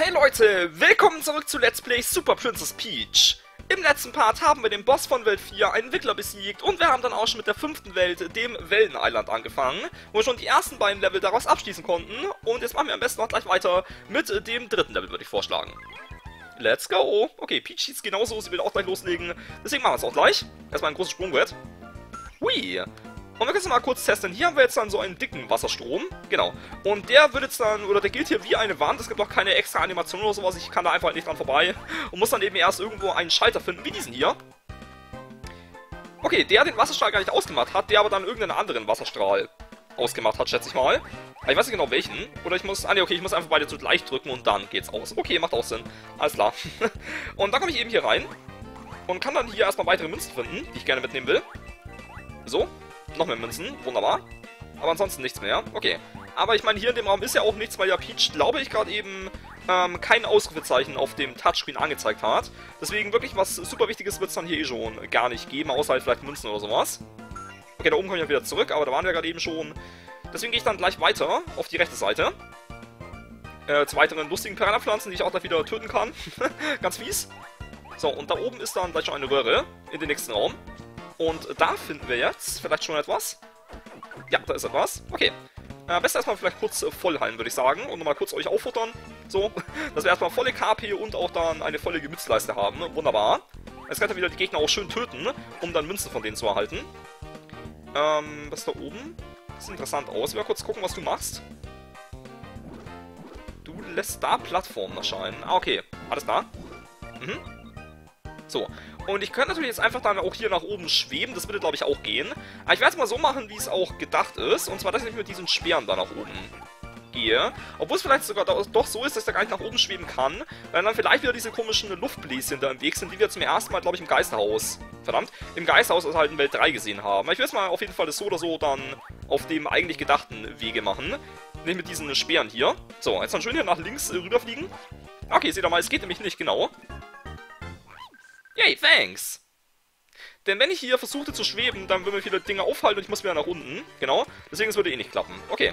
Hey Leute, willkommen zurück zu Let's Play Super Princess Peach. Im letzten Part haben wir den Boss von Welt 4, einen Entwickler, besiegt und wir haben dann auch schon mit der fünften Welt, dem Wellen-Island, angefangen, wo wir schon die ersten beiden Level daraus abschließen konnten und jetzt machen wir am besten auch gleich weiter mit dem dritten Level, würde ich vorschlagen. Let's go! Okay, Peach sieht's genauso, sie will auch gleich loslegen, deswegen machen wir es auch gleich. Erstmal ein großes Sprungbrett. Hui! Und wir können es mal kurz testen. Hier haben wir jetzt dann so einen dicken Wasserstrom. Genau. Und der wird jetzt dann, oder der gilt hier wie eine Wand. Es gibt auch keine extra Animation oder sowas. Ich kann da einfach nicht dran vorbei. Und muss dann eben erst irgendwo einen Schalter finden, wie diesen hier. Okay, der den Wasserstrahl gar nicht ausgemacht hat, der aber dann irgendeinen anderen Wasserstrahl ausgemacht hat, schätze ich mal. Aber ich weiß nicht genau welchen. Oder ich muss... Ah ne, okay, ich muss einfach beide zugleich drücken und dann geht's aus. Okay, macht auch Sinn. Alles klar. und dann komme ich eben hier rein. Und kann dann hier erstmal weitere Münzen finden, die ich gerne mitnehmen will. So. Noch mehr Münzen, wunderbar. Aber ansonsten nichts mehr. Okay. Aber ich meine, hier in dem Raum ist ja auch nichts, weil ja Peach, glaube ich, gerade eben ähm, kein Ausrufezeichen auf dem Touchscreen angezeigt hat. Deswegen wirklich was super Wichtiges wird es dann hier eh schon gar nicht geben, außer halt vielleicht Münzen oder sowas. Okay, da oben komme ich ja wieder zurück, aber da waren wir gerade eben schon. Deswegen gehe ich dann gleich weiter auf die rechte Seite. Äh, zu weiteren lustigen Piranha-Pflanzen, die ich auch da wieder töten kann. Ganz fies. So, und da oben ist dann gleich schon eine Röhre in den nächsten Raum. Und da finden wir jetzt vielleicht schon etwas. Ja, da ist etwas. Okay. Äh, besser erstmal vielleicht kurz äh, voll heilen, würde ich sagen. Und nochmal kurz euch auffuttern. So, dass wir erstmal volle KP und auch dann eine volle Gemützleiste haben. Wunderbar. Jetzt kann er wieder die Gegner auch schön töten, um dann Münzen von denen zu erhalten. Ähm, was da oben? Das sieht interessant aus. Will mal kurz gucken, was du machst. Du lässt da Plattformen erscheinen. Ah, okay. Alles da. Mhm. So, und ich könnte natürlich jetzt einfach dann auch hier nach oben schweben, das würde glaube ich auch gehen. Aber ich werde es mal so machen, wie es auch gedacht ist, und zwar, dass ich mit diesen Speeren da nach oben gehe. Obwohl es vielleicht sogar doch so ist, dass ich da gar nicht nach oben schweben kann, weil dann vielleicht wieder diese komischen Luftbläschen da im Weg sind, die wir zum ersten Mal, glaube ich, im Geisterhaus, verdammt, im Geisterhaus also halt in Welt 3 gesehen haben. Ich will es mal auf jeden Fall so oder so dann auf dem eigentlich gedachten Wege machen. Nicht mit diesen Speeren hier. So, jetzt dann schön hier nach links äh, rüberfliegen. Okay, seht ihr mal, es geht nämlich nicht genau. Yay, thanks! Denn wenn ich hier versuchte zu schweben, dann würden mir viele Dinge aufhalten und ich muss wieder nach unten. Genau. Deswegen, es würde eh nicht klappen. Okay.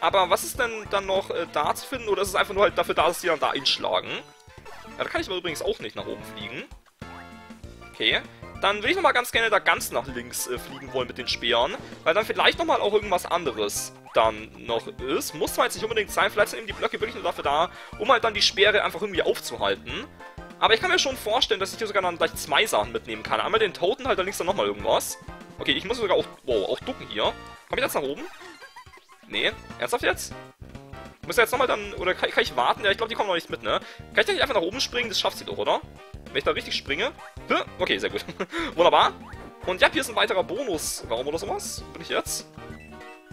Aber was ist denn dann noch äh, da zu finden? Oder ist es einfach nur halt dafür da, dass die dann da einschlagen? Ja, da kann ich aber übrigens auch nicht nach oben fliegen. Okay. Dann will ich nochmal ganz gerne da ganz nach links äh, fliegen wollen mit den Speeren. Weil dann vielleicht nochmal auch irgendwas anderes dann noch ist. Muss zwar jetzt nicht unbedingt sein, vielleicht sind eben die Blöcke wirklich nur dafür da, um halt dann die Speere einfach irgendwie aufzuhalten. Aber ich kann mir schon vorstellen, dass ich hier sogar dann gleich zwei Sachen mitnehmen kann. Einmal den Toten, halt dann links dann nochmal irgendwas. Okay, ich muss sogar auch, wow, auch ducken hier. Komm ich jetzt nach oben? Nee, ernsthaft jetzt? Muss er jetzt nochmal dann, oder kann, kann, ich warten? Ja, ich glaube, die kommen noch nicht mit, ne? Kann ich da nicht einfach nach oben springen? Das schafft sie doch, oder? Wenn ich da richtig springe? Okay, sehr gut. Wunderbar. Und ja, hier ist ein weiterer Bonusraum oder sowas. Bin ich jetzt?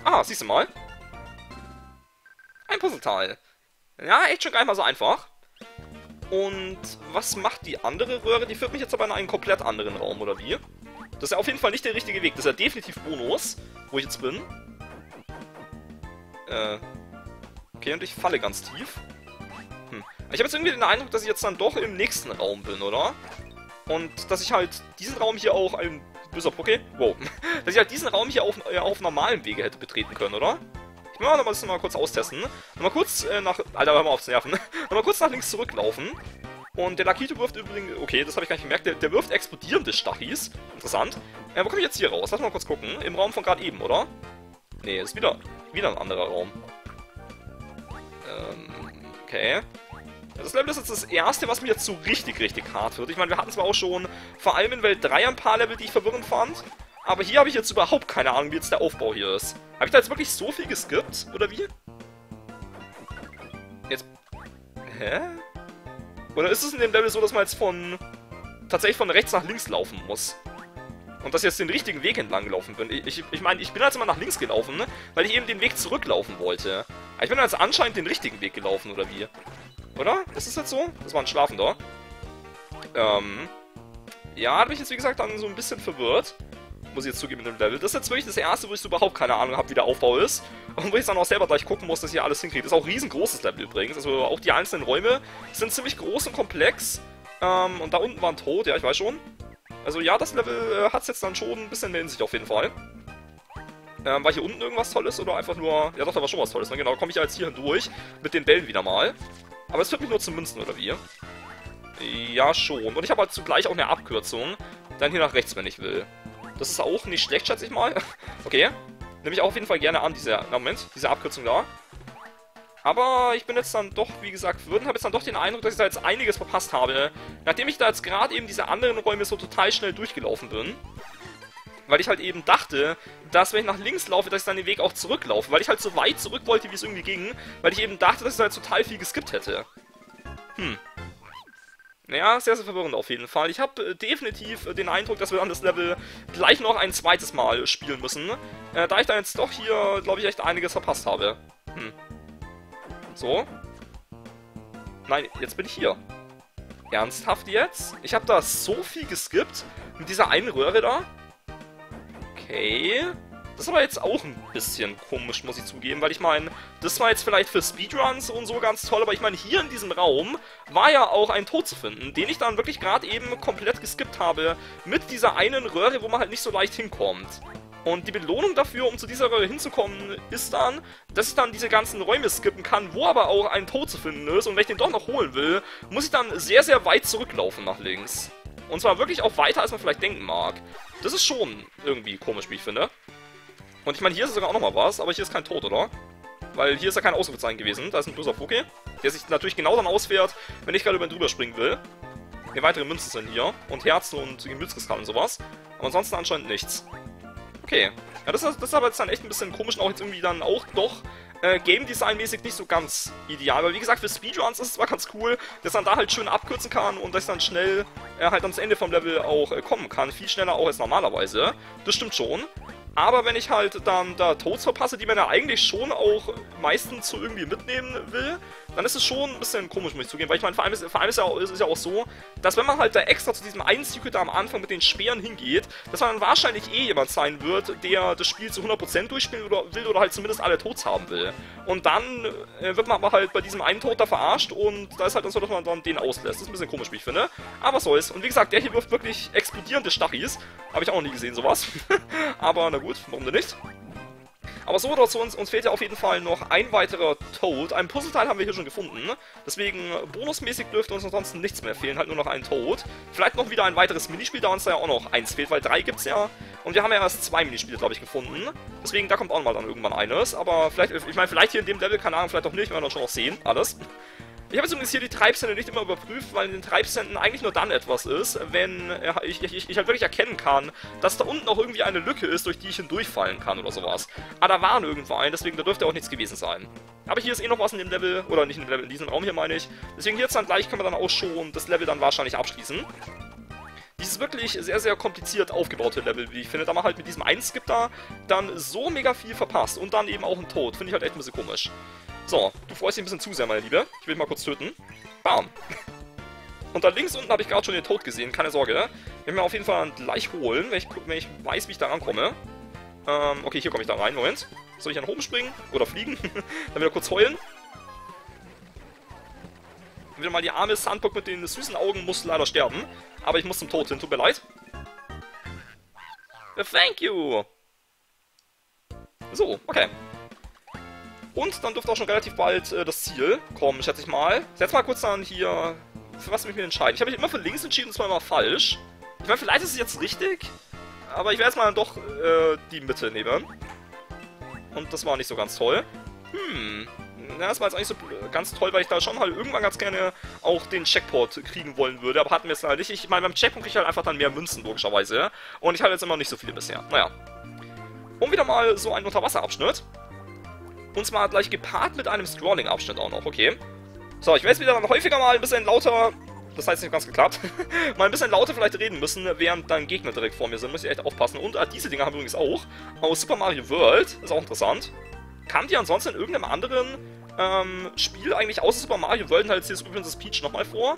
Ah, siehst du mal. Ein Puzzleteil. Ja, echt schon gar nicht mal so einfach. Und was macht die andere Röhre? Die führt mich jetzt aber in einen komplett anderen Raum, oder wie? Das ist ja auf jeden Fall nicht der richtige Weg. Das ist ja definitiv Bonus, wo ich jetzt bin. Äh. Okay, und ich falle ganz tief. Hm. Ich habe jetzt irgendwie den Eindruck, dass ich jetzt dann doch im nächsten Raum bin, oder? Und dass ich halt diesen Raum hier auch ein... Böser Poké? Wow. dass ich halt diesen Raum hier auf, äh, auf normalem Wege hätte betreten können, oder? Ich will mal das mal kurz austesten. Nochmal kurz äh, nach... Alter, hör mal auf zu nerven. nochmal kurz nach links zurücklaufen. Und der Lakito wirft übrigens... Okay, das habe ich gar nicht gemerkt. Der, der wirft explodierende Stachis. Interessant. Äh, wo komme ich jetzt hier raus? Lass mal kurz gucken. Im Raum von gerade eben, oder? Nee, ist wieder, wieder ein anderer Raum. Ähm, okay. Das Level ist jetzt das erste, was mir jetzt so richtig, richtig hart wird. Ich meine, wir hatten zwar auch schon vor allem in Welt 3 ein paar Level, die ich verwirrend fand. Aber hier habe ich jetzt überhaupt keine Ahnung, wie jetzt der Aufbau hier ist. Habe ich da jetzt wirklich so viel geskippt? Oder wie? Jetzt... Hä? Oder ist es in dem Level so, dass man jetzt von... tatsächlich von rechts nach links laufen muss? Und dass ich jetzt den richtigen Weg entlang gelaufen bin. Ich, ich meine, ich bin jetzt immer nach links gelaufen, ne? weil ich eben den Weg zurücklaufen wollte. Aber ich bin jetzt anscheinend den richtigen Weg gelaufen, oder wie? Oder? Ist das jetzt so? Das war ein Schlafender. Ähm... Ja, da bin ich jetzt wie gesagt dann so ein bisschen verwirrt muss ich jetzt zugeben, mit dem Level. Das ist jetzt wirklich das erste, wo ich so überhaupt keine Ahnung habe, wie der Aufbau ist. Und wo ich dann auch selber gleich gucken muss, dass ich alles hinkriege. Das ist auch ein riesengroßes Level übrigens. Also auch die einzelnen Räume sind ziemlich groß und komplex. Ähm, und da unten war ein Tod, ja, ich weiß schon. Also ja, das Level äh, hat es jetzt dann schon ein bisschen mehr in sich auf jeden Fall. Ähm, war hier unten irgendwas Tolles oder einfach nur... Ja doch, da war schon was Tolles, ne? Genau, komme ich ja jetzt hier hindurch mit den Bällen wieder mal. Aber es führt mich nur zum Münzen, oder wie? Ja, schon. Und ich habe halt zugleich auch eine Abkürzung. Dann hier nach rechts, wenn ich will. Das ist auch nicht schlecht, schätze ich mal. okay. Nehme ich auch auf jeden Fall gerne an, diese, Moment, diese Abkürzung da. Aber ich bin jetzt dann doch, wie gesagt, verwirrt und habe jetzt dann doch den Eindruck, dass ich da jetzt einiges verpasst habe. Nachdem ich da jetzt gerade eben diese anderen Räume so total schnell durchgelaufen bin. Weil ich halt eben dachte, dass wenn ich nach links laufe, dass ich dann den Weg auch zurücklaufe. Weil ich halt so weit zurück wollte, wie es irgendwie ging. Weil ich eben dachte, dass ich da jetzt total viel geskippt hätte. Hm. Naja, sehr, sehr verwirrend auf jeden Fall. Ich habe äh, definitiv äh, den Eindruck, dass wir dann das Level gleich noch ein zweites Mal spielen müssen. Äh, da ich da jetzt doch hier, glaube ich, echt einiges verpasst habe. Hm. So. Nein, jetzt bin ich hier. Ernsthaft jetzt? Ich habe da so viel geskippt mit dieser einen Röhre da. Okay. Das aber jetzt auch ein bisschen komisch, muss ich zugeben, weil ich meine, das war jetzt vielleicht für Speedruns und so ganz toll, aber ich meine, hier in diesem Raum war ja auch ein Tod zu finden, den ich dann wirklich gerade eben komplett geskippt habe, mit dieser einen Röhre, wo man halt nicht so leicht hinkommt. Und die Belohnung dafür, um zu dieser Röhre hinzukommen, ist dann, dass ich dann diese ganzen Räume skippen kann, wo aber auch ein Tod zu finden ist. Und wenn ich den doch noch holen will, muss ich dann sehr, sehr weit zurücklaufen nach links. Und zwar wirklich auch weiter, als man vielleicht denken mag. Das ist schon irgendwie komisch, wie ich finde. Und ich meine, hier ist sogar auch nochmal was, aber hier ist kein Tod, oder? Weil hier ist ja kein Ausrufezeichen gewesen. Da ist ein böser Poké, der sich natürlich genau dann ausfährt, wenn ich gerade über ihn drüber springen will. Hier weitere Münzen sind hier. Und Herzen und Gemütskristallen und sowas. Aber ansonsten anscheinend nichts. Okay. Ja, das ist, das ist aber jetzt dann echt ein bisschen komisch und auch jetzt irgendwie dann auch doch äh, Game Design-mäßig nicht so ganz ideal. Aber wie gesagt, für Speedruns ist es zwar ganz cool, dass man da halt schön abkürzen kann und dass dann schnell äh, halt ans Ende vom Level auch äh, kommen kann. Viel schneller auch als normalerweise. Das stimmt schon. Aber wenn ich halt dann da Toads verpasse, die man ja eigentlich schon auch meistens so irgendwie mitnehmen will, dann ist es schon ein bisschen komisch, muss ich zugeben. Weil ich meine, vor allem, ist, vor allem ist, ja auch, ist es ja auch so, dass wenn man halt da extra zu diesem einen Secret da am Anfang mit den Speeren hingeht, dass man dann wahrscheinlich eh jemand sein wird, der das Spiel zu 100% durchspielen oder will oder halt zumindest alle Toads haben will. Und dann äh, wird man aber halt bei diesem einen Tod da verarscht und da ist halt dann so, dass man dann den auslässt. Das ist ein bisschen komisch, wie ich finde. Aber was soll's. Und wie gesagt, der hier wirft wirklich explodierende Stachis. Habe ich auch noch nie gesehen, sowas. aber na gut, warum denn nicht? Aber so oder so, uns, uns fehlt ja auf jeden Fall noch ein weiterer Toad. Ein Puzzleteil haben wir hier schon gefunden. Deswegen bonusmäßig dürfte uns ansonsten nichts mehr fehlen, halt nur noch ein Toad. Vielleicht noch wieder ein weiteres Minispiel, da uns da ja auch noch eins fehlt, weil drei gibt's ja. Und wir haben ja erst zwei Minispiele, glaube ich, gefunden. Deswegen, da kommt auch mal dann irgendwann eines. Aber vielleicht, ich meine, vielleicht hier in dem Level, keine Ahnung, vielleicht auch nicht, werden wir dann schon noch sehen. Alles. Ich habe übrigens hier die Treibsende nicht immer überprüft, weil in den Treibsenden eigentlich nur dann etwas ist, wenn ich, ich, ich, halt wirklich erkennen kann, dass da unten auch irgendwie eine Lücke ist, durch die ich hindurchfallen kann oder sowas. Aber da waren irgendwo ein, deswegen da dürfte auch nichts gewesen sein. Aber hier ist eh noch was in dem Level, oder nicht in dem Level, in diesem Raum hier meine ich. Deswegen hier jetzt dann gleich können wir dann auch schon das Level dann wahrscheinlich abschließen. Dieses wirklich sehr, sehr kompliziert aufgebaute Level, wie ich finde, da man halt mit diesem Einskip da dann so mega viel verpasst und dann eben auch ein Tod. Finde ich halt echt ein bisschen komisch. So, du freust dich ein bisschen zu sehr, meine Liebe. Ich will dich mal kurz töten. Bam. Und da links unten habe ich gerade schon den Tod gesehen, keine Sorge. Den werden wir auf jeden Fall gleich holen, wenn ich, wenn ich weiß, wie ich da rankomme. Ähm, okay, hier komme ich da rein. Moment. Soll ich dann oben springen? Oder fliegen? dann wieder kurz heulen. Wieder mal die arme Sandbock mit den süßen Augen muss leider sterben. Aber ich muss zum Tod hin, tut mir leid. Thank you! So, okay. Und dann dürfte auch schon relativ bald äh, das Ziel kommen, schätze ich mal. Setz mal kurz dann hier, für was mich entscheiden. Ich habe mich immer für links entschieden, und zwar immer falsch. Ich meine, vielleicht ist es jetzt richtig, aber ich werde jetzt mal dann doch äh, die Mitte nehmen. Und das war nicht so ganz toll. Hm, na, das war jetzt eigentlich so ganz toll, weil ich da schon halt irgendwann ganz gerne auch den Checkpoint kriegen wollen würde, aber hatten wir es halt nicht. Ich meine, beim Checkpoint kriege ich halt einfach dann mehr Münzen, logischerweise. Und ich hatte jetzt immer nicht so viele bisher. Naja. Und wieder mal so ein Unterwasserabschnitt. Und zwar gleich gepaart mit einem Scrolling-Abschnitt auch noch, okay. So, ich werde jetzt wieder dann häufiger mal ein bisschen lauter, das heißt nicht ganz geklappt, mal ein bisschen lauter vielleicht reden müssen, während dann Gegner direkt vor mir sind. Muss ich echt aufpassen. Und ah, diese Dinger haben wir übrigens auch. Aus Super Mario World, ist auch interessant. Kamen die ansonsten in irgendeinem anderen ähm, Spiel eigentlich außer Super Mario World halt jetzt übrigens das Peach nochmal vor?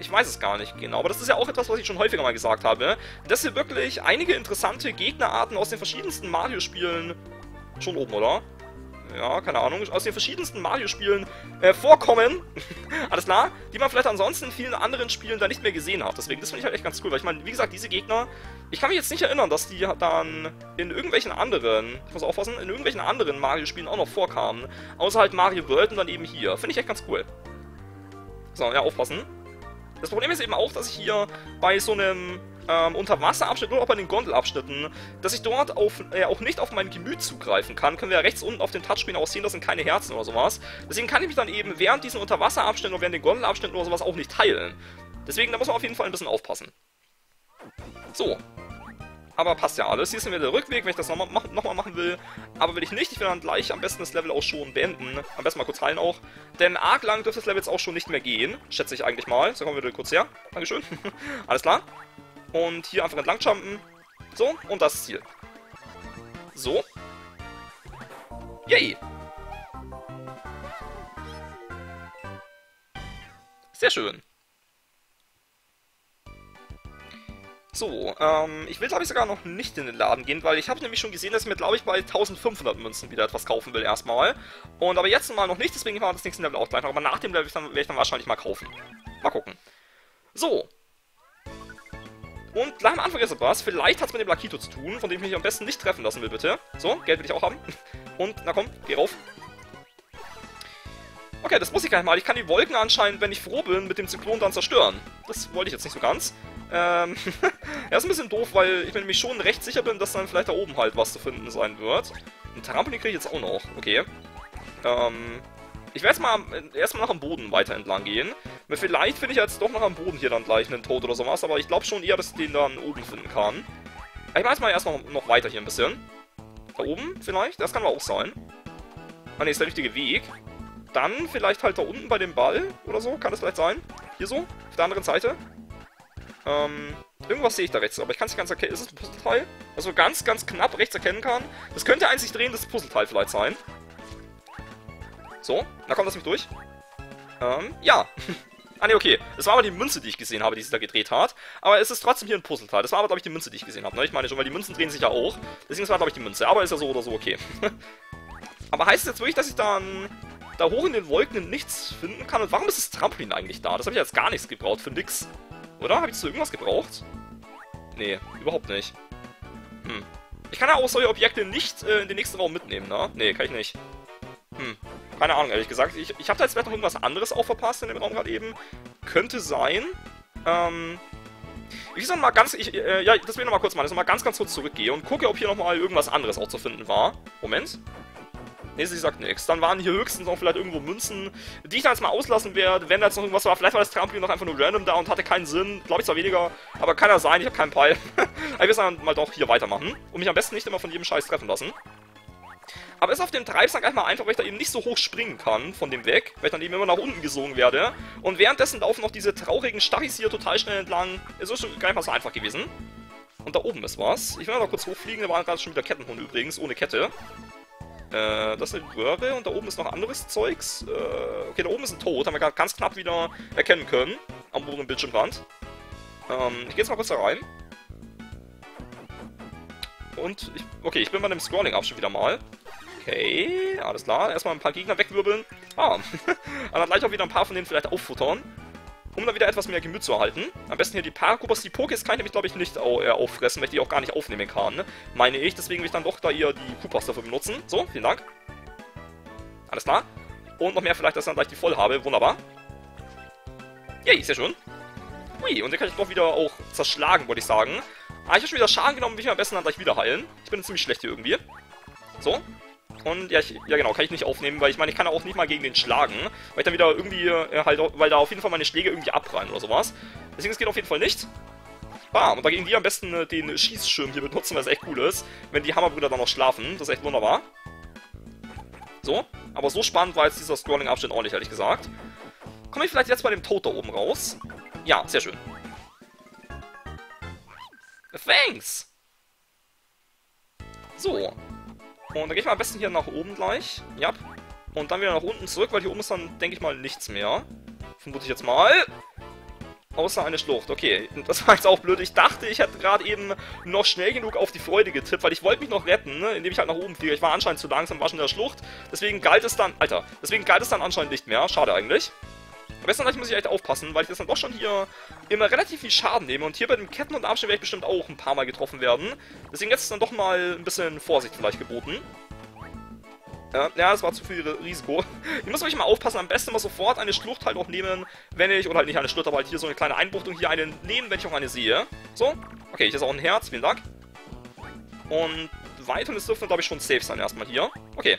Ich weiß es gar nicht genau, aber das ist ja auch etwas, was ich schon häufiger mal gesagt habe, dass hier wirklich einige interessante Gegnerarten aus den verschiedensten Mario-Spielen schon oben, oder? Ja, keine Ahnung, aus den verschiedensten Mario-Spielen äh, vorkommen. Alles klar? Die man vielleicht ansonsten in vielen anderen Spielen da nicht mehr gesehen hat. Deswegen, das finde ich halt echt ganz cool, weil ich meine, wie gesagt, diese Gegner, ich kann mich jetzt nicht erinnern, dass die dann in irgendwelchen anderen, ich muss aufpassen, in irgendwelchen anderen Mario-Spielen auch noch vorkamen. Außer halt Mario World und dann eben hier. Finde ich echt ganz cool. So, ja, aufpassen. Das Problem ist eben auch, dass ich hier bei so einem ähm, Unterwasserabschnitt oder auch bei den Gondelabschnitten, dass ich dort auf, äh, auch nicht auf mein Gemüt zugreifen kann. Können wir ja rechts unten auf dem Touchscreen auch sehen, das sind keine Herzen oder sowas. Deswegen kann ich mich dann eben während diesen Unterwasserabschnitten oder während den Gondelabschnitten oder sowas auch nicht heilen. Deswegen, da muss man auf jeden Fall ein bisschen aufpassen. So, aber passt ja alles. Hier ist mir der Rückweg, wenn ich das nochmal noch mal machen will. Aber will ich nicht, ich will dann gleich am besten das Level auch schon beenden. Am besten mal kurz heilen auch. Denn arg lang dürfte das Level jetzt auch schon nicht mehr gehen. Schätze ich eigentlich mal. So kommen wir wieder kurz her. Dankeschön. alles klar. Und hier einfach entlang jumpen. So, und das Ziel. So. Yay! Sehr schön. So, ähm, ich will glaube ich sogar noch nicht in den Laden gehen, weil ich habe nämlich schon gesehen, dass ich mir glaube ich bei 1500 Münzen wieder etwas kaufen will erstmal. Und aber jetzt mal noch nicht, deswegen war das nächste Level auch gleich noch. Aber nach dem Level werde ich dann wahrscheinlich mal kaufen. Mal gucken. So. Und gleich am Anfang ist etwas. Vielleicht hat es mit dem Lakito zu tun, von dem ich mich am besten nicht treffen lassen will, bitte. So, Geld will ich auch haben. Und, na komm, geh rauf. Okay, das muss ich gar nicht mal. Ich kann die Wolken anscheinend, wenn ich froh bin, mit dem Zyklon dann zerstören. Das wollte ich jetzt nicht so ganz. Ähm, ja, ist ein bisschen doof, weil ich mir nämlich schon recht sicher bin, dass dann vielleicht da oben halt was zu finden sein wird. Ein Trampolin kriege ich jetzt auch noch. Okay. Ähm, ich werde erstmal nach dem Boden weiter entlang gehen. Vielleicht finde ich jetzt doch noch am Boden hier dann gleich einen Tod oder sowas, aber ich glaube schon eher, dass ich den dann oben finden kann. Ich mache jetzt mal erstmal noch weiter hier ein bisschen. Da oben vielleicht? Das kann aber auch sein. Ah ne, ist der richtige Weg. Dann vielleicht halt da unten bei dem Ball oder so, kann das vielleicht sein? Hier so, auf der anderen Seite. Ähm, irgendwas sehe ich da rechts, aber ich kann es nicht ganz erkennen. Ist es ein Puzzleteil? Also ganz, ganz knapp rechts erkennen kann. Das könnte ein sich drehendes Puzzleteil vielleicht sein. So, da kommt das mich durch. Ähm, ja. ah ne, okay. Das war aber die Münze, die ich gesehen habe, die sich da gedreht hat. Aber es ist trotzdem hier ein Puzzleteil. Das war aber, glaube ich, die Münze, die ich gesehen habe. Ne? Ich meine schon, weil die Münzen drehen sich ja auch. Deswegen war, glaube ich, die Münze. Aber ist ja so oder so okay. aber heißt es jetzt wirklich, dass ich dann da hoch in den Wolken nichts finden kann? Und warum ist das Trampolin eigentlich da? Das habe ich jetzt gar nichts gebraucht für nix. Oder? Habe ich zu irgendwas gebraucht? Nee, überhaupt nicht. Hm. Ich kann ja auch solche Objekte nicht äh, in den nächsten Raum mitnehmen, ne? Nee, kann ich nicht. Hm. Keine Ahnung, ehrlich gesagt. Ich, ich habe da jetzt vielleicht noch irgendwas anderes auch verpasst in dem Raum gerade eben. Könnte sein. Ähm... Ich soll mal ganz, ich, äh, ja, das will ich nochmal kurz machen, dass ich nochmal ganz, ganz kurz zurückgehe und gucke, ob hier nochmal irgendwas anderes auch zu finden war. Moment. Nee, sie sagt nichts. Dann waren hier höchstens noch vielleicht irgendwo Münzen, die ich dann jetzt mal auslassen werde, wenn da jetzt noch irgendwas war. Vielleicht war das Trampolin noch einfach nur random da und hatte keinen Sinn. Glaube ich zwar weniger, aber kann ja sein, ich habe keinen Peil. aber wir sollen mal doch hier weitermachen und mich am besten nicht immer von jedem Scheiß treffen lassen. Aber ist auf dem Treibsand gleich mal einfach, weil ich da eben nicht so hoch springen kann von dem weg, weil ich dann eben immer nach unten gesogen werde. Und währenddessen laufen noch diese traurigen Stachis hier total schnell entlang. Es ist schon gar nicht mal so einfach gewesen. Und da oben ist was. Ich will noch kurz hochfliegen, da waren gerade schon wieder Kettenhunde übrigens, ohne Kette. Äh, das ist eine Röhre und da oben ist noch anderes Zeugs. Äh, okay, da oben ist ein Tod, haben wir gerade ganz knapp wieder erkennen können. Am oberen Bildschirmrand. Ähm, ich gehe jetzt mal kurz da rein. Und, ich, okay, ich bin bei dem Scrolling-Abschnitt wieder mal. Okay, alles klar. Erstmal ein paar Gegner wegwirbeln. Ah, und dann gleich auch wieder ein paar von denen vielleicht auffuttern um da wieder etwas mehr Gemüt zu erhalten. Am besten hier die Parakupas. Die Pokés kann ich nämlich, glaube ich, nicht au äh, auffressen, weil ich die auch gar nicht aufnehmen kann, ne? meine ich. Deswegen will ich dann doch da eher die Kupas dafür benutzen. So, vielen Dank. Alles klar. Und noch mehr vielleicht, dass ich dann gleich die voll habe. Wunderbar. Yay, sehr schön. Ui, und den kann ich doch wieder auch zerschlagen, wollte ich sagen. Ah, ich habe schon wieder Schaden genommen, will ich am besten dann gleich wieder heilen. Ich bin ziemlich schlecht hier irgendwie. So, und ja, ich, ja genau, kann ich nicht aufnehmen, weil ich meine, ich kann auch nicht mal gegen den schlagen, weil ich dann wieder irgendwie äh, halt, weil da auf jeden Fall meine Schläge irgendwie abprallen oder sowas. Deswegen, es geht auf jeden Fall nicht. Bam, und dagegen die am besten äh, den Schießschirm hier benutzen, was echt cool ist, wenn die Hammerbrüder dann noch schlafen. Das ist echt wunderbar. So, aber so spannend war jetzt dieser Scrolling-Abschnitt auch nicht, ehrlich gesagt. Komme ich vielleicht jetzt bei dem Tod da oben raus? Ja, sehr schön. Thanks! So, und dann gehe ich mal am besten hier nach oben gleich. Ja. Und dann wieder nach unten zurück, weil hier oben ist dann, denke ich mal, nichts mehr. Vermute ich jetzt mal. Außer eine Schlucht. Okay, das war jetzt auch blöd. Ich dachte, ich hätte gerade eben noch schnell genug auf die Freude getippt, weil ich wollte mich noch retten, ne, indem ich halt nach oben fliege. Ich war anscheinend zu langsam, war schon in der Schlucht. Deswegen galt es dann... Alter, deswegen galt es dann anscheinend nicht mehr. Schade eigentlich. Am besten muss ich echt aufpassen, weil ich das dann doch schon hier immer relativ viel Schaden nehme. Und hier bei dem Ketten- und Armstern werde ich bestimmt auch ein paar Mal getroffen werden. Deswegen jetzt ist dann doch mal ein bisschen Vorsicht vielleicht geboten. Ja, das war zu viel Risiko. Ich muss wirklich mal aufpassen, am besten immer sofort eine Schlucht halt auch nehmen, wenn ich, oder halt nicht eine Schlucht, aber halt hier so eine kleine Einbuchtung, hier eine nehmen, wenn ich auch eine sehe. So, okay, hier ist auch ein Herz, vielen Dank. Und weiter, das dürfte, glaube ich, schon safe sein erstmal hier. Okay.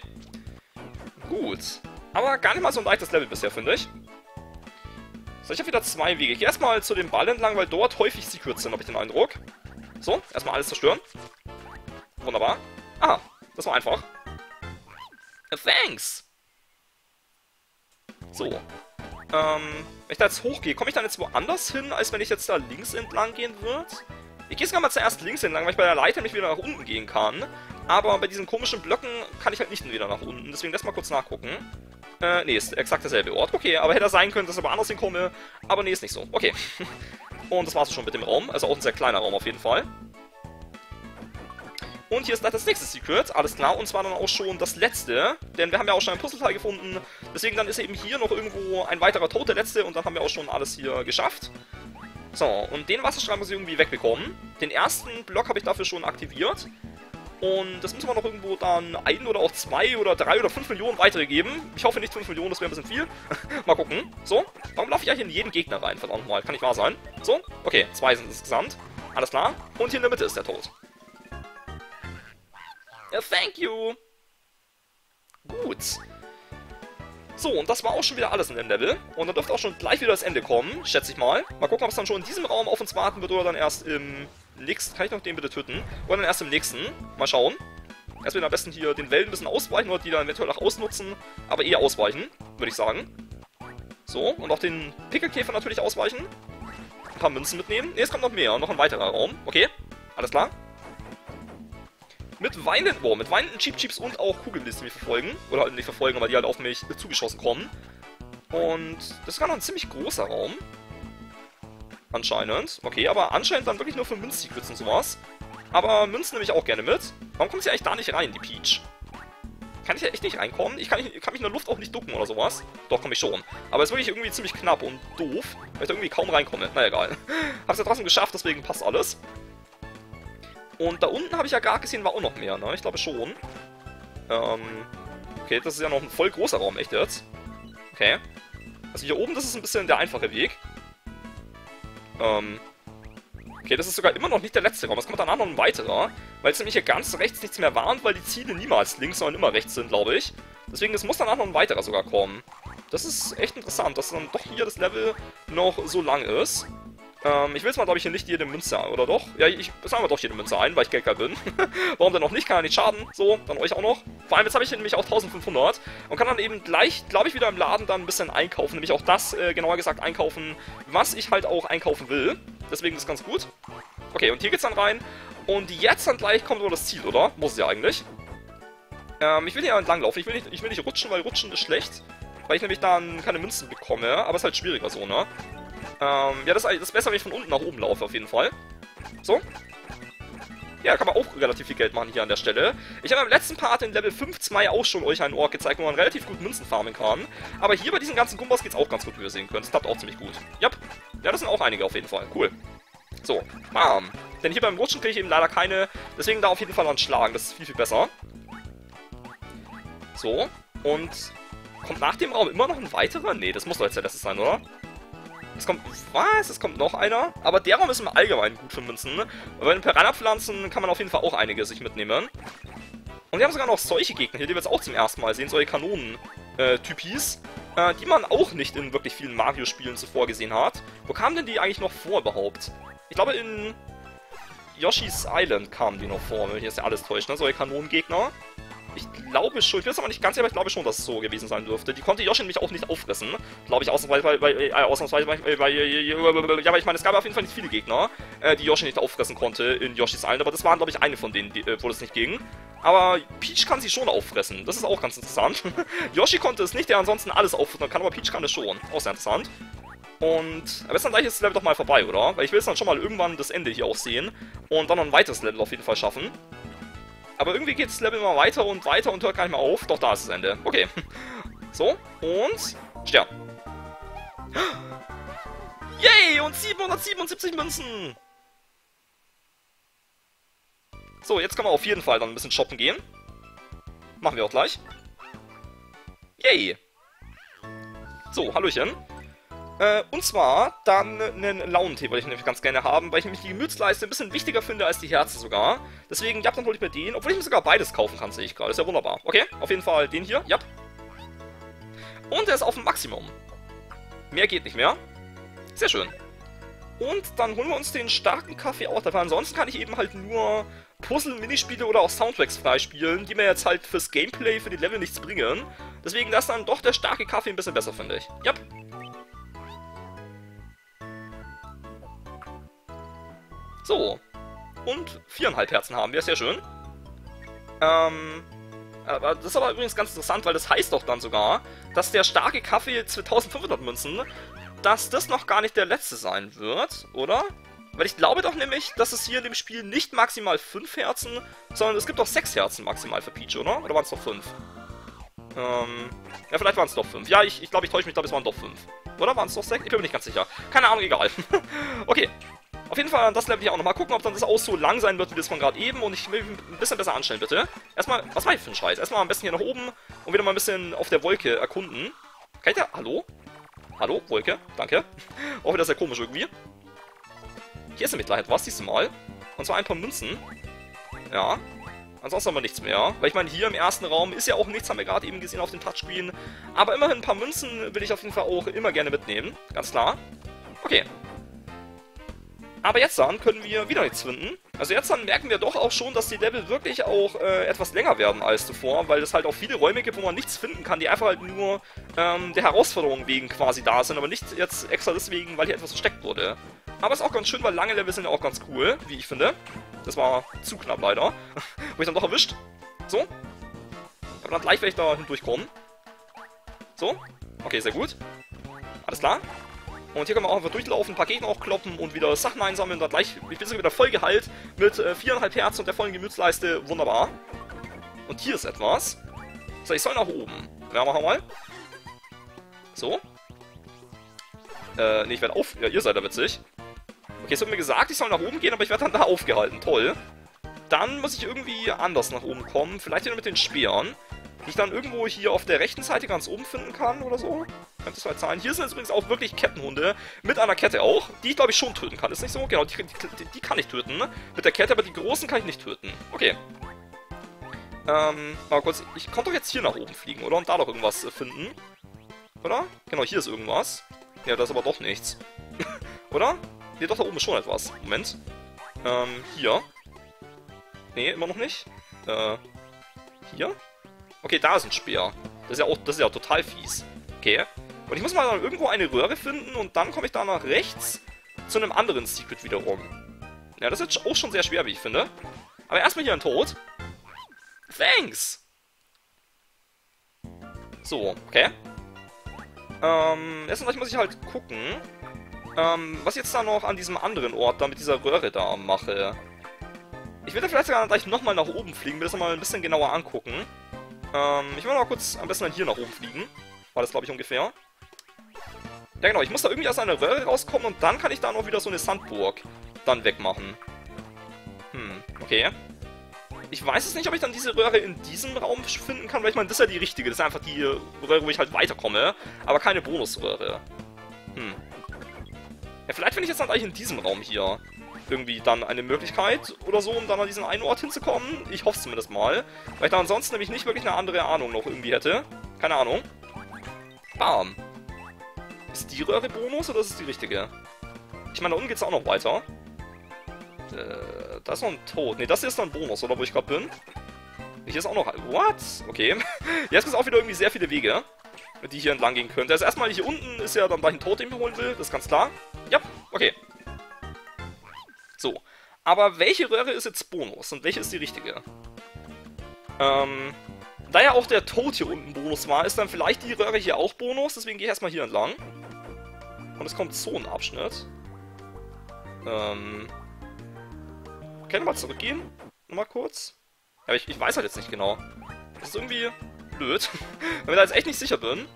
Gut. Aber gar nicht mal so ein leichtes Level bisher, finde ich. So, ich habe wieder zwei Wege. Ich gehe erstmal zu dem Ball entlang, weil dort häufig Secrets sind, habe ich den Eindruck. So, erstmal alles zerstören. Wunderbar. Ah, das war einfach. Thanks! So. Ähm, wenn ich da jetzt hochgehe, komme ich dann jetzt woanders hin, als wenn ich jetzt da links entlang gehen würde? Ich gehe sogar mal zuerst links entlang, weil ich bei der Leiter nicht wieder nach unten gehen kann. Aber bei diesen komischen Blöcken kann ich halt nicht wieder nach unten. Deswegen lass mal kurz nachgucken. Äh, nee, ist exakt derselbe Ort. Okay, aber hätte sein können, dass aber anders hinkomme. Aber nee, ist nicht so. Okay. Und das war's schon mit dem Raum. Also auch ein sehr kleiner Raum auf jeden Fall. Und hier ist gleich das nächste Secret, alles klar, und zwar dann auch schon das letzte, denn wir haben ja auch schon ein Puzzleteil gefunden, deswegen dann ist eben hier noch irgendwo ein weiterer Tod, der letzte, und dann haben wir auch schon alles hier geschafft. So, und den Wasserstrahl muss ich irgendwie wegbekommen. Den ersten Block habe ich dafür schon aktiviert. Und das müssen wir noch irgendwo dann ein oder auch zwei oder drei oder fünf Millionen weitere geben. Ich hoffe nicht fünf Millionen, das wäre ein bisschen viel. mal gucken. So, warum laufe ich eigentlich in jeden Gegner rein? Verdammt mal, kann nicht wahr sein. So, okay, zwei sind insgesamt. Alles klar. Und hier in der Mitte ist der Tod. Ja, thank you. Gut. So, und das war auch schon wieder alles in dem Level. Und dann dürfte auch schon gleich wieder das Ende kommen, schätze ich mal. Mal gucken, ob es dann schon in diesem Raum auf uns warten wird oder dann erst im nächsten... Kann ich noch den bitte töten? Oder dann erst im nächsten. Mal schauen. Erst wieder am besten hier den Wellen ein bisschen ausweichen oder die dann eventuell auch ausnutzen. Aber eher ausweichen, würde ich sagen. So, und auch den Pickelkäfer natürlich ausweichen. Ein paar Münzen mitnehmen. Ne, es kommt noch mehr. Noch ein weiterer Raum. Okay, alles klar. Mit weinenden, boah, mit weinenden Cheap Cheeps und auch Kugeln, die mich verfolgen. Oder halt nicht verfolgen, aber die halt auf mich zugeschossen kommen. Und das ist gar noch ein ziemlich großer Raum. Anscheinend. Okay, aber anscheinend dann wirklich nur für Münzsecrets und sowas. Aber Münzen nehme ich auch gerne mit. Warum kommt sie eigentlich da nicht rein, die Peach? Kann ich ja echt nicht reinkommen? Ich kann, nicht, kann mich in der Luft auch nicht ducken oder sowas. Doch, komme ich schon. Aber es ist wirklich irgendwie ziemlich knapp und doof, weil ich da irgendwie kaum reinkomme. Na egal. Hab's ja trotzdem geschafft, deswegen passt alles. Und da unten habe ich ja gerade gesehen, war auch noch mehr, ne? Ich glaube schon. Ähm, okay, das ist ja noch ein voll großer Raum, echt jetzt. Okay. Also hier oben, das ist ein bisschen der einfache Weg. Ähm, okay, das ist sogar immer noch nicht der letzte Raum. Es kommt danach noch ein weiterer. Weil es nämlich hier ganz rechts nichts mehr warnt, weil die Ziele niemals links, sondern immer rechts sind, glaube ich. Deswegen, es muss danach noch ein weiterer sogar kommen. Das ist echt interessant, dass dann doch hier das Level noch so lang ist. Ähm, ich will jetzt mal, glaube ich, hier nicht jede Münze oder doch? Ja, ich mal doch jede Münze ein, weil ich Geldgeil bin. Warum denn noch nicht? Kann ja nicht schaden. So, dann euch auch noch. Vor allem, jetzt habe ich hier nämlich auch 1500 und kann dann eben gleich, glaube ich, wieder im Laden dann ein bisschen einkaufen. Nämlich auch das, äh, genauer gesagt, einkaufen, was ich halt auch einkaufen will. Deswegen ist ganz gut. Okay, und hier geht's dann rein. Und jetzt dann gleich kommt nur das Ziel, oder? Muss es ja eigentlich. Ähm, ich will hier entlang laufen. Ich will, nicht, ich will nicht rutschen, weil rutschen ist schlecht. Weil ich nämlich dann keine Münzen bekomme. Aber es ist halt schwieriger so, ne? Ähm, ja, das, das ist besser, wenn ich von unten nach oben laufe, auf jeden Fall. So. Ja, kann man auch relativ viel Geld machen hier an der Stelle. Ich habe im letzten Part in Level 5.2 auch schon euch einen Ort gezeigt, wo man relativ gut Münzen farmen kann. Aber hier bei diesen ganzen Gumbos geht es auch ganz gut, wie ihr sehen könnt. Das klappt auch ziemlich gut. Yep. Ja, das sind auch einige auf jeden Fall. Cool. So, bam. Denn hier beim Rutschen kriege ich eben leider keine. Deswegen da auf jeden Fall anschlagen. Das ist viel, viel besser. So. Und kommt nach dem Raum immer noch ein weiterer? Nee, das muss doch jetzt der letzte sein, oder? Es kommt, was? Es kommt noch einer? Aber der Raum ist im Allgemeinen gut für Münzen. Und bei den Piranha-Pflanzen kann man auf jeden Fall auch einige sich mitnehmen. Und wir haben sogar noch solche Gegner hier, die wir jetzt auch zum ersten Mal sehen, solche Kanonen-Typis, äh, äh, die man auch nicht in wirklich vielen Mario-Spielen zuvor gesehen hat. Wo kamen denn die eigentlich noch vor überhaupt? Ich glaube in Yoshi's Island kamen die noch vor, wenn ich jetzt ja alles täuscht, ne? Solche Kanonengegner. Ich glaube schon, ich weiß aber nicht ganz sicher, aber ich glaube schon, dass es so gewesen sein dürfte. Die konnte Yoshi nämlich auch nicht auffressen. Glaube ich, ausnahmsweise, weil, weil, äh, ausnahmsweise, weil, weil, ja, aber ich meine, es gab auf jeden Fall nicht viele Gegner, äh, die Yoshi nicht auffressen konnte in Yoshi's Island, aber das waren, glaube ich, eine von denen, die, äh, wo das nicht ging. Aber Peach kann sie schon auffressen. Das ist auch ganz interessant. Yoshi konnte es nicht, der ansonsten alles auffressen kann, aber Peach kann es schon. Auch sehr interessant. Und ist dann gleich ist das Level doch mal vorbei, oder? Weil ich will jetzt dann schon mal irgendwann das Ende hier auch sehen und dann noch ein weiteres Level auf jeden Fall schaffen. Aber irgendwie geht das Level immer weiter und weiter und hört gar nicht mehr auf. Doch, da ist das Ende. Okay. So, und Stern. Yay, und 777 Münzen. So, jetzt können wir auf jeden Fall dann ein bisschen shoppen gehen. Machen wir auch gleich. Yay! So, Hallöchen. Äh, und zwar dann einen Launentee, weil ich nämlich ganz gerne haben, weil ich nämlich die Gemütsleiste ein bisschen wichtiger finde als die Herzen sogar. Deswegen, ja, dann hole ich mir den, obwohl ich mir sogar beides kaufen kann, sehe ich gerade. Ist ja wunderbar. Okay, auf jeden Fall den hier, ja. Und er ist auf dem Maximum. Mehr geht nicht mehr. Sehr schön. Und dann holen wir uns den starken Kaffee auch dafür. Ansonsten kann ich eben halt nur Puzzle, Minispiele oder auch Soundtracks freispielen, die mir jetzt halt fürs Gameplay, für die Level nichts bringen. Deswegen das dann doch der starke Kaffee ein bisschen besser, finde ich. Ja. So. Und viereinhalb Herzen haben wir, sehr schön. Ähm, aber das ist aber übrigens ganz interessant, weil das heißt doch dann sogar, dass der starke Kaffee 2500 Münzen, dass das noch gar nicht der letzte sein wird, oder? Weil ich glaube doch nämlich, dass es hier in dem Spiel nicht maximal 5 Herzen, sondern es gibt doch 6 Herzen maximal für Peach, oder? Oder waren es doch 5? Ähm, ja, vielleicht waren es doch 5. Ja, ich, ich glaube, ich täusche mich, glaube es waren doch 5. Oder waren es doch 6? Ich bin mir nicht ganz sicher. Keine Ahnung, egal. okay. Auf jeden Fall das Level hier auch nochmal gucken, ob dann das auch so lang sein wird wie das von gerade eben. Und ich will ein bisschen besser anstellen, bitte. Erstmal, was war ich für ein Scheiß? Erstmal am besten hier nach oben und wieder mal ein bisschen auf der Wolke erkunden. Kann ich da... Hallo? Hallo, Wolke? Danke. auch wieder sehr komisch irgendwie. Hier ist nämlich gleich etwas, diesmal. Und zwar ein paar Münzen. Ja. Ansonsten haben wir nichts mehr. Weil ich meine, hier im ersten Raum ist ja auch nichts, haben wir gerade eben gesehen auf dem Touchscreen. Aber immerhin ein paar Münzen will ich auf jeden Fall auch immer gerne mitnehmen. Ganz klar. Okay. Aber jetzt dann können wir wieder nichts finden. Also jetzt dann merken wir doch auch schon, dass die Level wirklich auch äh, etwas länger werden als zuvor, weil es halt auch viele Räume gibt, wo man nichts finden kann, die einfach halt nur ähm, der Herausforderung wegen quasi da sind, aber nicht jetzt extra deswegen, weil hier etwas versteckt wurde. Aber ist auch ganz schön, weil lange Level sind ja auch ganz cool, wie ich finde. Das war zu knapp leider. Wo ich dann doch erwischt. So. Aber dann gleich werde ich da hindurchkommen. So. Okay, sehr gut. Alles klar. Und hier können wir auch einfach durchlaufen, ein paar Gegner auch kloppen und wieder Sachen einsammeln. Da gleich, ich bin sogar wieder voll geheilt mit äh, 4,5 Herzen und der vollen Gemütsleiste. Wunderbar. Und hier ist etwas. So, ich soll nach oben. Ja, machen wir mal. So. Äh, nee, ich werde auf... Ja, ihr seid da witzig. Okay, es wird mir gesagt, ich soll nach oben gehen, aber ich werde dann da aufgehalten. Toll. Dann muss ich irgendwie anders nach oben kommen. Vielleicht wieder mit den Speeren. Die ich dann irgendwo hier auf der rechten Seite ganz oben finden kann oder so. Könnte es halt sein. Hier sind übrigens auch wirklich Kettenhunde. Mit einer Kette auch. Die ich, glaube ich, schon töten kann. Ist nicht so? Genau, die, die, die, kann ich töten. Mit der Kette, aber die großen kann ich nicht töten. Okay. Ähm, mal kurz. Ich konnte doch jetzt hier nach oben fliegen, oder? Und da doch irgendwas äh, finden. Oder? Genau, hier ist irgendwas. Ja, da ist aber doch nichts. oder? Ne, doch, da oben ist schon etwas. Moment. Ähm, hier. Ne, immer noch nicht. Äh, hier? Okay, da ist ein Speer. Das ist ja auch, das ist ja total fies. Okay. Und ich muss mal irgendwo eine Röhre finden und dann komme ich da nach rechts zu einem anderen Secret wiederum. Ja, das ist auch schon sehr schwer, wie ich finde. Aber erstmal hier ein Tod. Thanks! So, okay. Ähm, erstmal muss ich halt gucken, ähm, was ich jetzt da noch an diesem anderen Ort da mit dieser Röhre da mache. Ich würde vielleicht sogar gleich nochmal nach oben fliegen, mir das nochmal ein bisschen genauer angucken. Ähm, ich will mal kurz am besten dann hier nach oben fliegen. War das, glaube ich, ungefähr. Ja, genau, ich muss da irgendwie aus einer Röhre rauskommen und dann kann ich da noch wieder so eine Sandburg dann wegmachen. Hm, okay. Ich weiß es nicht, ob ich dann diese Röhre in diesem Raum finden kann, weil ich meine, das ist ja die richtige. Das ist einfach die Röhre, wo ich halt weiterkomme, aber keine Bonusröhre. Hm. Ja, vielleicht finde ich jetzt dann eigentlich in diesem Raum hier irgendwie dann eine Möglichkeit oder so, um dann an diesen einen Ort hinzukommen. Ich hoffe zumindest mal. Weil ich da ansonsten nämlich nicht wirklich eine andere Ahnung noch irgendwie hätte. Keine Ahnung. Bam. Ist die Röhre Bonus oder ist es die richtige? Ich meine, da unten geht es auch noch weiter. Äh, da ist noch ein Tod. Ne, das hier ist dann Bonus, oder wo ich gerade bin. Hier ist auch noch... What? Okay. Jetzt gibt es auch wieder irgendwie sehr viele Wege, die hier entlang gehen könnte. Also erstmal hier unten ist ja dann gleich ein Tod, den ich holen will. Das ist ganz klar. Ja, okay. So. Aber welche Röhre ist jetzt Bonus und welche ist die richtige? Ähm, da ja auch der Tod hier unten Bonus war, ist dann vielleicht die Röhre hier auch Bonus, deswegen gehe ich erstmal hier entlang. Und es kommt Zonenabschnitt. Ähm. Okay, nochmal zurückgehen. Nochmal kurz. Ja, ich, ich weiß halt jetzt nicht genau. Das ist irgendwie blöd. Wenn ich da jetzt echt nicht sicher bin,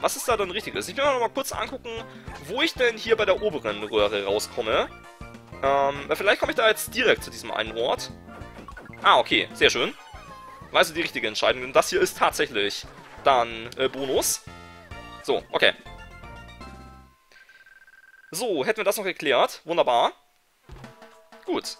was ist da dann richtiges? Ich will mir noch mal kurz angucken, wo ich denn hier bei der oberen Röhre rauskomme. Ähm, vielleicht komme ich da jetzt direkt zu diesem einen Ort. Ah, okay, sehr schön. Weißt du, die richtige Entscheidung, denn das hier ist tatsächlich dann äh, Bonus. So, okay. So, hätten wir das noch geklärt. Wunderbar. Gut.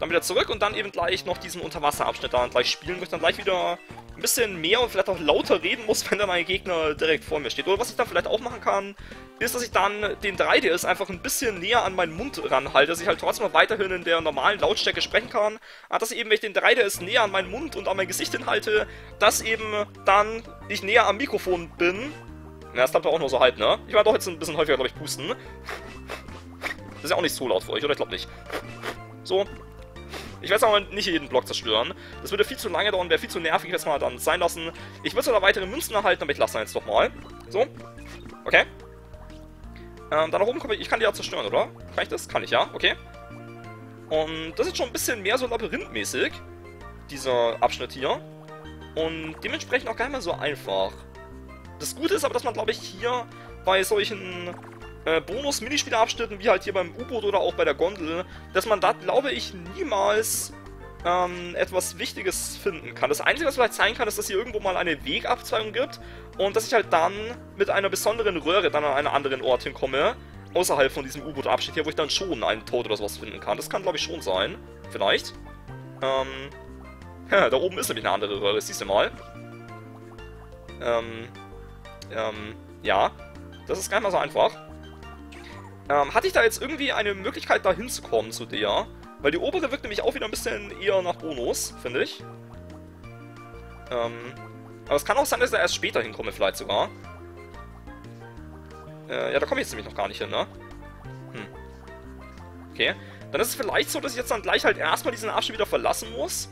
Dann wieder zurück und dann eben gleich noch diesen Unterwasserabschnitt da gleich spielen, wo ich dann gleich wieder ein bisschen mehr und vielleicht auch lauter reden muss, wenn dann mein Gegner direkt vor mir steht. Oder was ich dann vielleicht auch machen kann, ist, dass ich dann den 3DS einfach ein bisschen näher an meinen Mund ranhalte, dass ich halt trotzdem noch weiterhin in der normalen Lautstärke sprechen kann, aber dass ich eben, wenn ich den 3DS näher an meinen Mund und an mein Gesicht hinhalte, dass eben dann ich näher am Mikrofon bin. Ja, das klappt auch nur so halb, ne? Ich war doch jetzt ein bisschen häufiger, glaube ich, pusten. Das ist ja auch nicht so laut für euch, oder? Ich glaube nicht. So. Ich werde aber nicht jeden Block zerstören. Das würde viel zu lange dauern, wäre viel zu nervig. Ich werde es mal dann sein lassen. Ich würde sogar weitere Münzen erhalten, aber ich lasse jetzt doch mal. So. Okay. Ähm, da nach oben komme ich. Ich kann die ja zerstören, oder? Kann ich das? Kann ich, ja. Okay. Und das ist schon ein bisschen mehr so labyrinthmäßig. Dieser Abschnitt hier. Und dementsprechend auch gar nicht mehr so einfach. Das Gute ist aber, dass man, glaube ich, hier bei solchen äh, Bonus-Minispielabschnitten, wie halt hier beim U-Boot oder auch bei der Gondel, dass man da, glaube ich, niemals ähm, etwas Wichtiges finden kann. Das Einzige, was vielleicht sein kann, ist, dass hier irgendwo mal eine Wegabzweigung gibt und dass ich halt dann mit einer besonderen Röhre dann an einen anderen Ort hinkomme, außerhalb von diesem U-Boot-Abschnitt hier, wo ich dann schon einen Tod oder sowas finden kann. Das kann, glaube ich, schon sein. Vielleicht. Ähm, da oben ist nämlich eine andere Röhre, siehst du mal. Ähm, ähm, ja. Das ist gar nicht mal so einfach. Ähm, hatte ich da jetzt irgendwie eine Möglichkeit, da hinzukommen zu der? Weil die obere wirkt nämlich auch wieder ein bisschen eher nach Bonus, finde ich. Ähm, aber es kann auch sein, dass ich da erst später hinkomme, vielleicht sogar. Äh, ja, da komme ich jetzt nämlich noch gar nicht hin, ne? Hm. Okay. Dann ist es vielleicht so, dass ich jetzt dann gleich halt erstmal diesen Abschnitt wieder verlassen muss.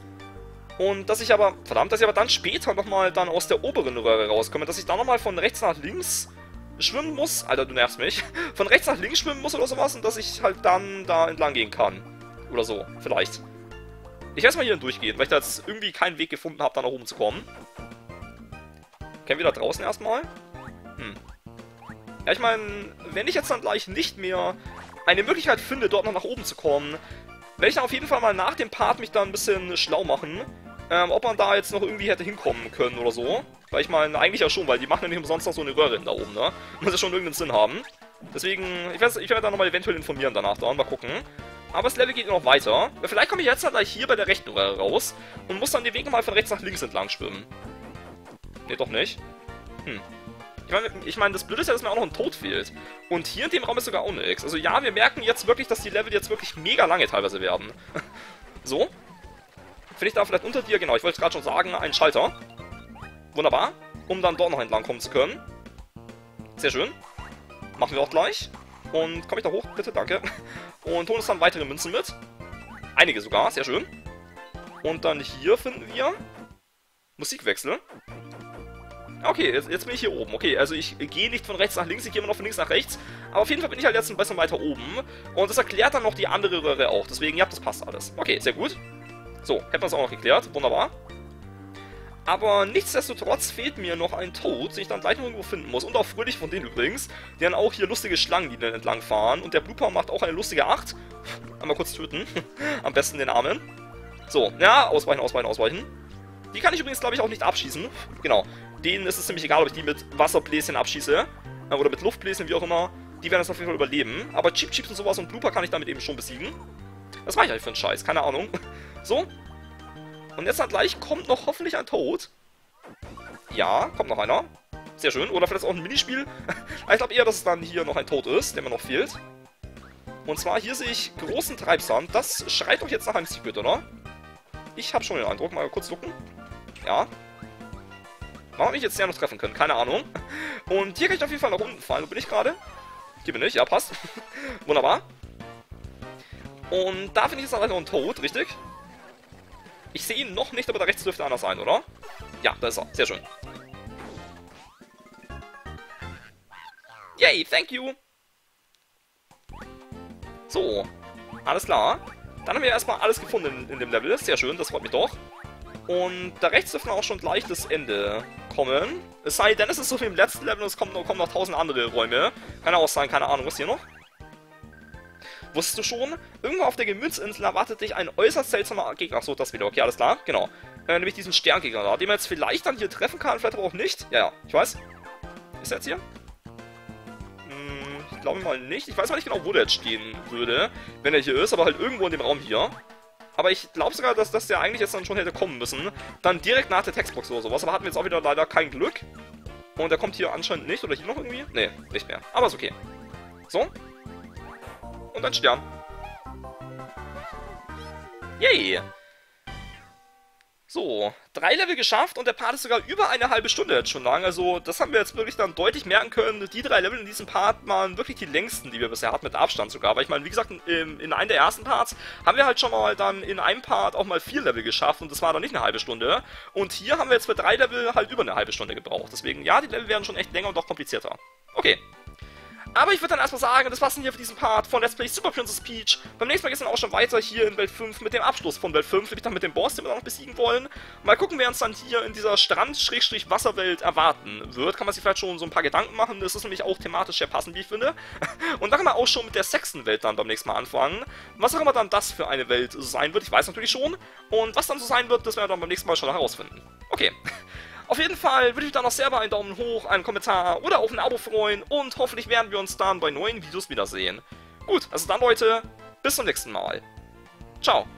Und dass ich aber, verdammt, dass ich aber dann später nochmal dann aus der oberen Röhre rauskomme. Dass ich dann nochmal von rechts nach links schwimmen muss. Alter, du nervst mich. Von rechts nach links schwimmen muss oder sowas und dass ich halt dann da entlang gehen kann. Oder so, vielleicht. Ich werde erstmal hier durchgehen, weil ich da jetzt irgendwie keinen Weg gefunden habe, da nach oben zu kommen. Kennen wir da draußen erstmal? Hm. Ja, ich meine, wenn ich jetzt dann gleich nicht mehr eine Möglichkeit finde, dort noch nach oben zu kommen, werde ich dann auf jeden Fall mal nach dem Part mich da ein bisschen schlau machen, ähm, ob man da jetzt noch irgendwie hätte hinkommen können oder so. Weil ich meine, eigentlich ja schon, weil die machen nicht umsonst noch so eine Röhre da oben, ne? Muss ja schon irgendeinen Sinn haben. Deswegen, ich werde ich werd da nochmal eventuell informieren danach da und mal gucken. Aber das Level geht noch weiter. Vielleicht komme ich jetzt halt gleich hier bei der rechten Röhre raus und muss dann die Wege mal von rechts nach links entlang schwimmen. Ne, doch nicht. Hm. Ich meine, ich mein, das Blöde ist ja, dass mir auch noch ein Tod fehlt. Und hier in dem Raum ist sogar auch nichts. Also ja, wir merken jetzt wirklich, dass die Level jetzt wirklich mega lange teilweise werden. so. Finde ich da vielleicht unter dir, genau, ich wollte es gerade schon sagen, einen Schalter. Wunderbar. Um dann dort noch entlang kommen zu können. Sehr schön. Machen wir auch gleich. Und komme ich da hoch, bitte? Danke. Und holen uns dann weitere Münzen mit. Einige sogar, sehr schön. Und dann hier finden wir Musikwechsel. Okay, jetzt, jetzt, bin ich hier oben. Okay, also ich gehe nicht von rechts nach links, ich gehe immer noch von links nach rechts. Aber auf jeden Fall bin ich halt jetzt ein bisschen weiter oben. Und das erklärt dann noch die andere Röhre auch. Deswegen, ja, das passt alles. Okay, sehr gut. So, hätten wir das auch noch geklärt. Wunderbar. Aber nichtsdestotrotz fehlt mir noch ein Toad, den ich dann gleich noch irgendwo finden muss. Und auch fröhlich von denen übrigens, die dann auch hier lustige Schlangenlinien entlang fahren. Und der Blooper macht auch eine lustige 8. Einmal kurz töten. Am besten den Armen. So, ja, ausweichen, ausweichen, ausweichen. Die kann ich übrigens, glaube ich, auch nicht abschießen. Genau. Denen ist es ziemlich egal, ob ich die mit Wasserbläschen abschieße. Äh, oder mit Luftbläschen, wie auch immer. Die werden das auf jeden Fall überleben. Aber Cheap Cheeps und sowas und Blooper kann ich damit eben schon besiegen. Was mache ich eigentlich für einen Scheiß? Keine Ahnung. So, und jetzt dann gleich kommt noch hoffentlich ein Tod. Ja, kommt noch einer. Sehr schön. Oder vielleicht auch ein Minispiel. ich glaube eher, dass es dann hier noch ein Tod ist, der mir noch fehlt. Und zwar hier sehe ich großen Treibsand. Das schreit doch jetzt nach einem Secret, oder? Ich habe schon den Eindruck. Mal kurz gucken. Ja. Warum ich jetzt ja noch treffen können? Keine Ahnung. Und hier kann ich auf jeden Fall nach unten fallen. Wo bin ich gerade? Hier bin ich. Ja, passt. Wunderbar. Und da finde ich jetzt noch ein Tod, richtig? Ich sehe ihn noch nicht, aber da rechts dürfte einer sein, oder? Ja, da ist er. Sehr schön. Yay, thank you! So, alles klar. Dann haben wir erstmal alles gefunden in, in, dem Level. Sehr schön, das freut mich doch. Und da rechts dürfen auch schon gleich das Ende kommen. Es sei denn, es ist so wie im letzten Level und es kommen, kommen noch tausend andere Räume. Kann auch sein, keine Ahnung, was hier noch? Wusstest du schon? Irgendwo auf der Gemütsinsel erwartet dich ein äußerst seltsamer Gegner. Achso, das wieder. Okay, alles klar. Genau. Äh, nämlich diesen Sterngegner da, den man jetzt vielleicht dann hier treffen kann, vielleicht aber auch nicht. Ja, ja, ich weiß. Ist er jetzt hier? Hm, ich glaube mal nicht. Ich weiß mal nicht genau, wo der jetzt stehen würde, wenn er hier ist, aber halt irgendwo in dem Raum hier. Aber ich glaube sogar, dass, dass der eigentlich jetzt dann schon hätte kommen müssen. Dann direkt nach der Textbox oder sowas. Aber hatten wir jetzt auch wieder leider kein Glück. Und der kommt hier anscheinend nicht. Oder hier noch irgendwie? Nee, nicht mehr. Aber ist okay. So. Und ein Stern. Yay! So, drei Level geschafft und der Part ist sogar über eine halbe Stunde jetzt schon lang. Also das haben wir jetzt wirklich dann deutlich merken können. Die drei Level in diesem Part waren wirklich die längsten, die wir bisher hatten, mit Abstand sogar. Weil ich meine, wie gesagt, in, in einem der ersten Parts haben wir halt schon mal dann in einem Part auch mal vier Level geschafft und das war dann nicht eine halbe Stunde. Und hier haben wir jetzt für drei Level halt über eine halbe Stunde gebraucht. Deswegen, ja, die Level werden schon echt länger und auch komplizierter. Okay, aber ich würde dann erstmal sagen, das war's dann hier für diesen Part von Let's Play Super Princess Peach. Beim nächsten Mal geht es dann auch schon weiter hier in Welt 5 mit dem Abschluss von Welt 5, nämlich dann mit dem Boss, den wir noch besiegen wollen. Mal gucken, wer uns dann hier in dieser Strand-Wasserwelt erwarten wird. Kann man sich vielleicht schon so ein paar Gedanken machen. Das ist nämlich auch thematisch sehr passend, wie ich finde. Und dann kann man auch schon mit der sechsten Welt dann beim nächsten Mal anfangen. Was auch immer dann das für eine Welt sein wird, ich weiß natürlich schon. Und was dann so sein wird, das werden wir dann beim nächsten Mal schon herausfinden. Okay. Auf jeden Fall würde ich dann noch selber einen Daumen hoch, einen Kommentar oder auch ein Abo freuen und hoffentlich werden wir uns dann bei neuen Videos wiedersehen. Gut, also dann Leute, bis zum nächsten Mal. Ciao.